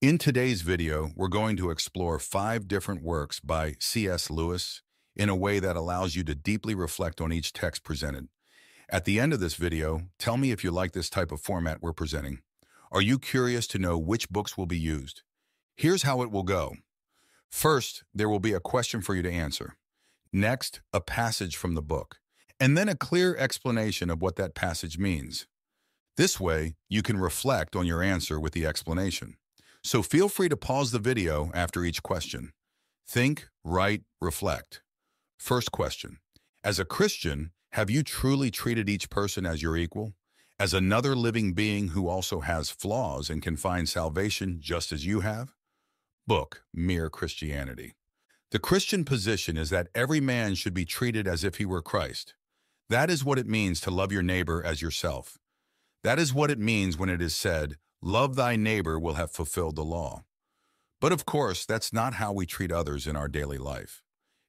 In today's video, we're going to explore five different works by C.S. Lewis in a way that allows you to deeply reflect on each text presented. At the end of this video, tell me if you like this type of format we're presenting. Are you curious to know which books will be used? Here's how it will go. First, there will be a question for you to answer. Next, a passage from the book, and then a clear explanation of what that passage means. This way, you can reflect on your answer with the explanation. So feel free to pause the video after each question. Think, write, reflect. First question. As a Christian, have you truly treated each person as your equal? As another living being who also has flaws and can find salvation just as you have? Book, Mere Christianity. The Christian position is that every man should be treated as if he were Christ. That is what it means to love your neighbor as yourself. That is what it means when it is said, Love thy neighbor will have fulfilled the law. But of course, that's not how we treat others in our daily life.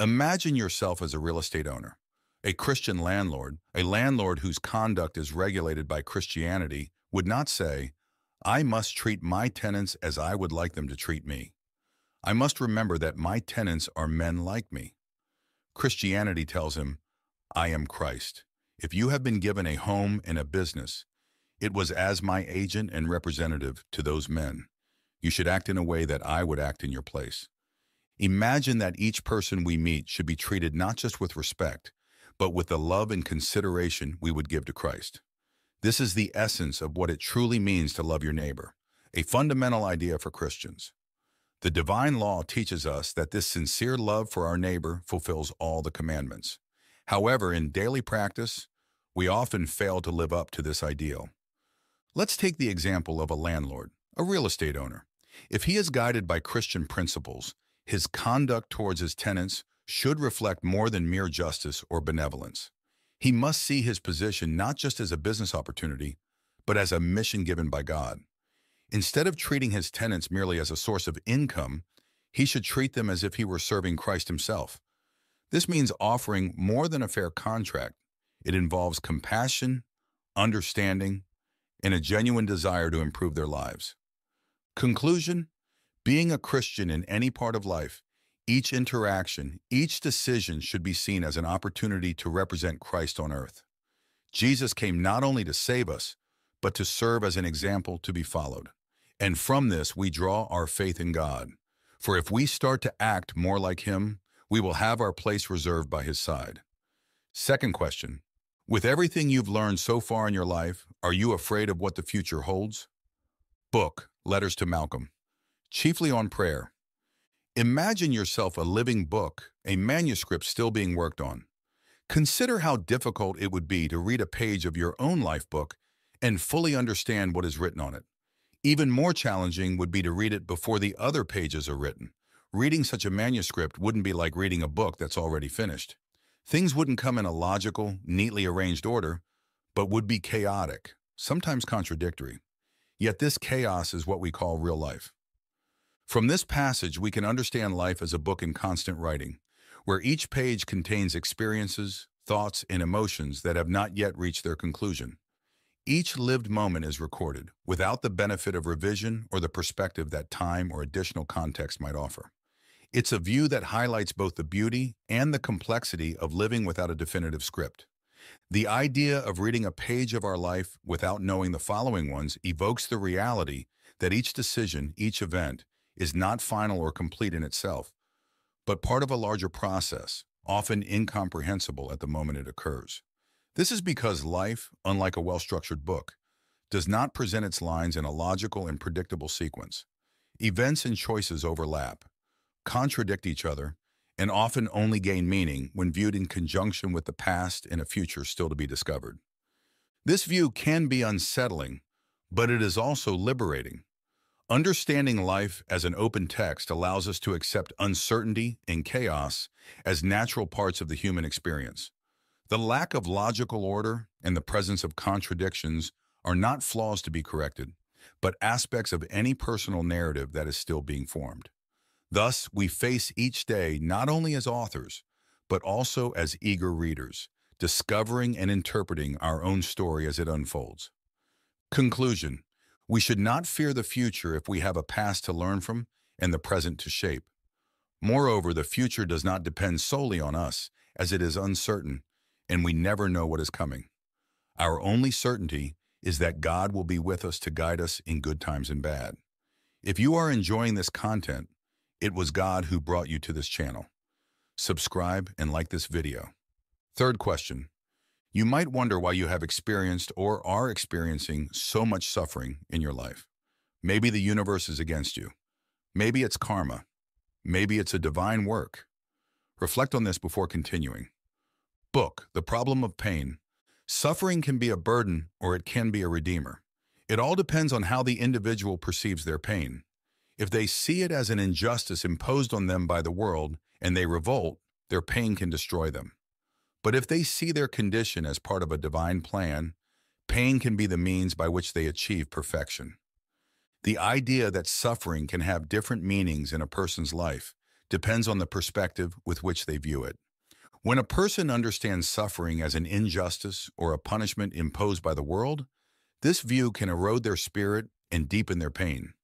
Imagine yourself as a real estate owner, a Christian landlord, a landlord whose conduct is regulated by Christianity would not say, I must treat my tenants as I would like them to treat me. I must remember that my tenants are men like me. Christianity tells him, I am Christ. If you have been given a home and a business, it was as my agent and representative to those men. You should act in a way that I would act in your place. Imagine that each person we meet should be treated not just with respect, but with the love and consideration we would give to Christ. This is the essence of what it truly means to love your neighbor, a fundamental idea for Christians. The divine law teaches us that this sincere love for our neighbor fulfills all the commandments. However, in daily practice, we often fail to live up to this ideal. Let's take the example of a landlord, a real estate owner. If he is guided by Christian principles, his conduct towards his tenants should reflect more than mere justice or benevolence. He must see his position not just as a business opportunity, but as a mission given by God. Instead of treating his tenants merely as a source of income, he should treat them as if he were serving Christ himself. This means offering more than a fair contract. It involves compassion, understanding, and a genuine desire to improve their lives. Conclusion, being a Christian in any part of life, each interaction, each decision should be seen as an opportunity to represent Christ on earth. Jesus came not only to save us, but to serve as an example to be followed. And from this, we draw our faith in God. For if we start to act more like Him, we will have our place reserved by His side. Second question, with everything you've learned so far in your life, are you afraid of what the future holds? Book, Letters to Malcolm, chiefly on prayer. Imagine yourself a living book, a manuscript still being worked on. Consider how difficult it would be to read a page of your own life book and fully understand what is written on it. Even more challenging would be to read it before the other pages are written. Reading such a manuscript wouldn't be like reading a book that's already finished. Things wouldn't come in a logical, neatly arranged order, but would be chaotic, sometimes contradictory. Yet this chaos is what we call real life. From this passage, we can understand life as a book in constant writing, where each page contains experiences, thoughts, and emotions that have not yet reached their conclusion. Each lived moment is recorded, without the benefit of revision or the perspective that time or additional context might offer. It's a view that highlights both the beauty and the complexity of living without a definitive script. The idea of reading a page of our life without knowing the following ones evokes the reality that each decision, each event, is not final or complete in itself, but part of a larger process, often incomprehensible at the moment it occurs. This is because life, unlike a well-structured book, does not present its lines in a logical and predictable sequence. Events and choices overlap, contradict each other, and often only gain meaning when viewed in conjunction with the past and a future still to be discovered. This view can be unsettling, but it is also liberating. Understanding life as an open text allows us to accept uncertainty and chaos as natural parts of the human experience. The lack of logical order and the presence of contradictions are not flaws to be corrected, but aspects of any personal narrative that is still being formed. Thus, we face each day not only as authors, but also as eager readers, discovering and interpreting our own story as it unfolds. Conclusion. We should not fear the future if we have a past to learn from and the present to shape. Moreover, the future does not depend solely on us, as it is uncertain, and we never know what is coming. Our only certainty is that God will be with us to guide us in good times and bad. If you are enjoying this content, it was God who brought you to this channel. Subscribe and like this video. Third question. You might wonder why you have experienced or are experiencing so much suffering in your life. Maybe the universe is against you. Maybe it's karma. Maybe it's a divine work. Reflect on this before continuing. Book, The Problem of Pain. Suffering can be a burden or it can be a redeemer. It all depends on how the individual perceives their pain. If they see it as an injustice imposed on them by the world and they revolt, their pain can destroy them. But if they see their condition as part of a divine plan, pain can be the means by which they achieve perfection. The idea that suffering can have different meanings in a person's life depends on the perspective with which they view it. When a person understands suffering as an injustice or a punishment imposed by the world, this view can erode their spirit and deepen their pain.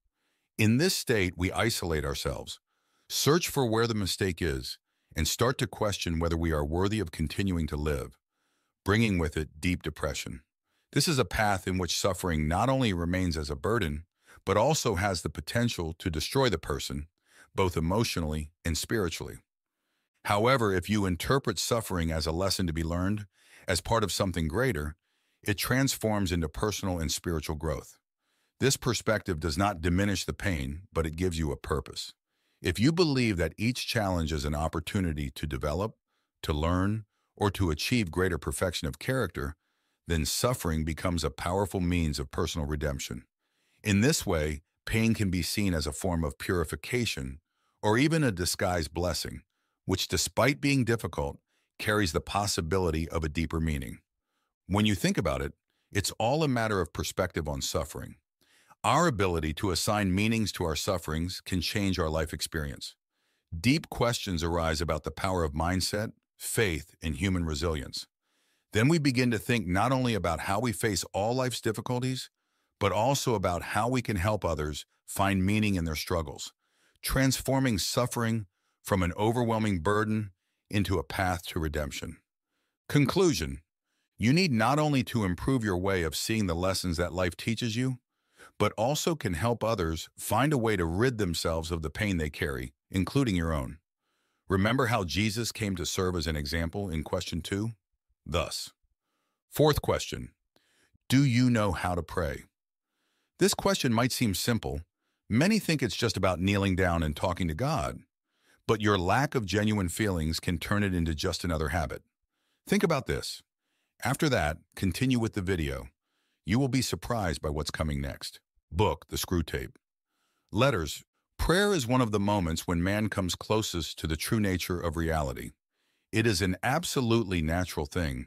In this state, we isolate ourselves, search for where the mistake is, and start to question whether we are worthy of continuing to live, bringing with it deep depression. This is a path in which suffering not only remains as a burden, but also has the potential to destroy the person, both emotionally and spiritually. However, if you interpret suffering as a lesson to be learned, as part of something greater, it transforms into personal and spiritual growth. This perspective does not diminish the pain, but it gives you a purpose. If you believe that each challenge is an opportunity to develop, to learn, or to achieve greater perfection of character, then suffering becomes a powerful means of personal redemption. In this way, pain can be seen as a form of purification or even a disguised blessing, which despite being difficult, carries the possibility of a deeper meaning. When you think about it, it's all a matter of perspective on suffering. Our ability to assign meanings to our sufferings can change our life experience. Deep questions arise about the power of mindset, faith, and human resilience. Then we begin to think not only about how we face all life's difficulties, but also about how we can help others find meaning in their struggles, transforming suffering from an overwhelming burden into a path to redemption. Conclusion You need not only to improve your way of seeing the lessons that life teaches you, but also can help others find a way to rid themselves of the pain they carry, including your own. Remember how Jesus came to serve as an example in question two? Thus. Fourth question, do you know how to pray? This question might seem simple. Many think it's just about kneeling down and talking to God. But your lack of genuine feelings can turn it into just another habit. Think about this. After that, continue with the video. You will be surprised by what's coming next. Book, The Screwtape. Letters. Prayer is one of the moments when man comes closest to the true nature of reality. It is an absolutely natural thing.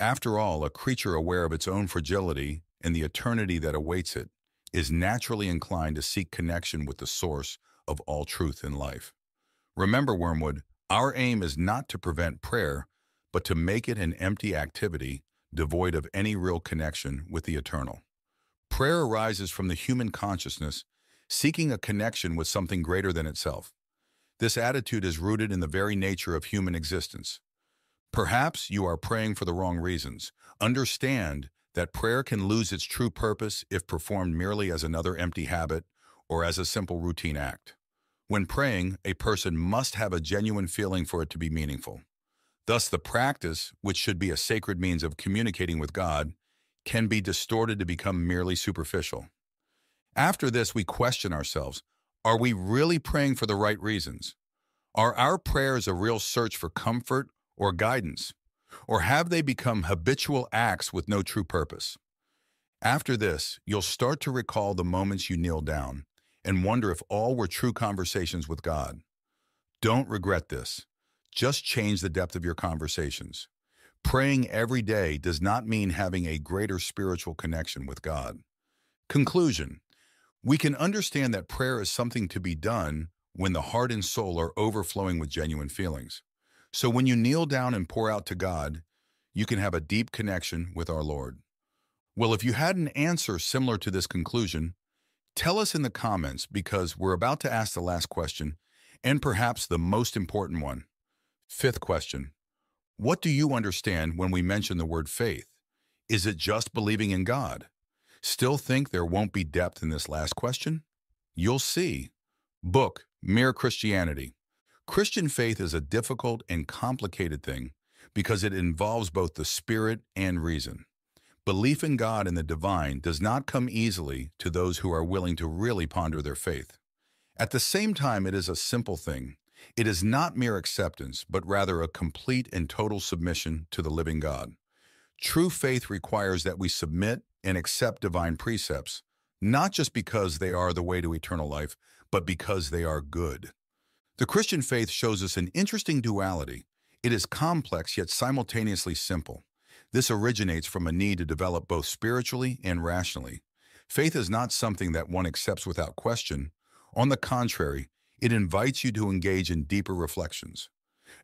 After all, a creature aware of its own fragility and the eternity that awaits it is naturally inclined to seek connection with the source of all truth in life. Remember, Wormwood, our aim is not to prevent prayer, but to make it an empty activity devoid of any real connection with the eternal. Prayer arises from the human consciousness seeking a connection with something greater than itself. This attitude is rooted in the very nature of human existence. Perhaps you are praying for the wrong reasons. Understand that prayer can lose its true purpose if performed merely as another empty habit or as a simple routine act. When praying, a person must have a genuine feeling for it to be meaningful. Thus, the practice, which should be a sacred means of communicating with God, can be distorted to become merely superficial. After this, we question ourselves, are we really praying for the right reasons? Are our prayers a real search for comfort or guidance? Or have they become habitual acts with no true purpose? After this, you'll start to recall the moments you kneel down and wonder if all were true conversations with God. Don't regret this. Just change the depth of your conversations. Praying every day does not mean having a greater spiritual connection with God. Conclusion. We can understand that prayer is something to be done when the heart and soul are overflowing with genuine feelings. So when you kneel down and pour out to God, you can have a deep connection with our Lord. Well, if you had an answer similar to this conclusion, tell us in the comments because we're about to ask the last question and perhaps the most important one. Fifth question. What do you understand when we mention the word faith? Is it just believing in God? Still think there won't be depth in this last question? You'll see. Book, Mere Christianity. Christian faith is a difficult and complicated thing because it involves both the spirit and reason. Belief in God and the divine does not come easily to those who are willing to really ponder their faith. At the same time, it is a simple thing. It is not mere acceptance, but rather a complete and total submission to the living God. True faith requires that we submit and accept divine precepts, not just because they are the way to eternal life, but because they are good. The Christian faith shows us an interesting duality. It is complex yet simultaneously simple. This originates from a need to develop both spiritually and rationally. Faith is not something that one accepts without question. On the contrary, it invites you to engage in deeper reflections.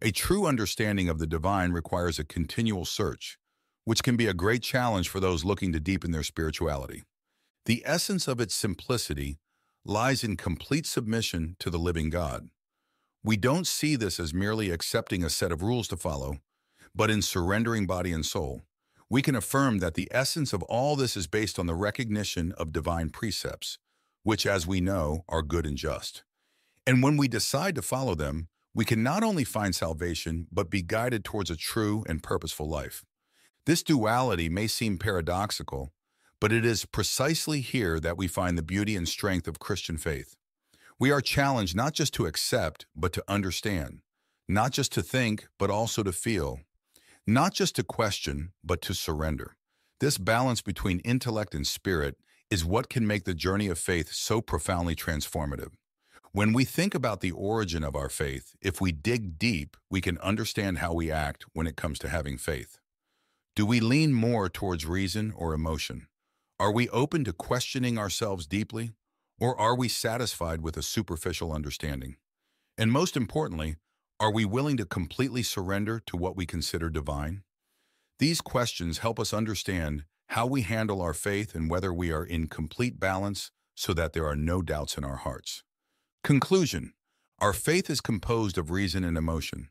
A true understanding of the divine requires a continual search, which can be a great challenge for those looking to deepen their spirituality. The essence of its simplicity lies in complete submission to the living God. We don't see this as merely accepting a set of rules to follow, but in surrendering body and soul, we can affirm that the essence of all this is based on the recognition of divine precepts, which, as we know, are good and just. And when we decide to follow them, we can not only find salvation, but be guided towards a true and purposeful life. This duality may seem paradoxical, but it is precisely here that we find the beauty and strength of Christian faith. We are challenged not just to accept, but to understand, not just to think, but also to feel, not just to question, but to surrender. This balance between intellect and spirit is what can make the journey of faith so profoundly transformative. When we think about the origin of our faith, if we dig deep, we can understand how we act when it comes to having faith. Do we lean more towards reason or emotion? Are we open to questioning ourselves deeply, or are we satisfied with a superficial understanding? And most importantly, are we willing to completely surrender to what we consider divine? These questions help us understand how we handle our faith and whether we are in complete balance so that there are no doubts in our hearts. Conclusion Our faith is composed of reason and emotion.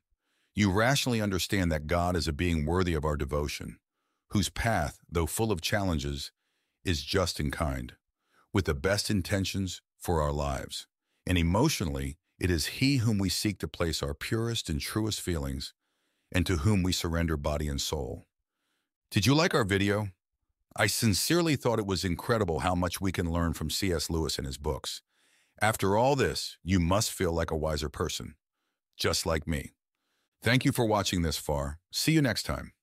You rationally understand that God is a being worthy of our devotion, whose path, though full of challenges, is just and kind, with the best intentions for our lives. And emotionally, it is He whom we seek to place our purest and truest feelings and to whom we surrender body and soul. Did you like our video? I sincerely thought it was incredible how much we can learn from C.S. Lewis and his books. After all this, you must feel like a wiser person, just like me. Thank you for watching this far. See you next time.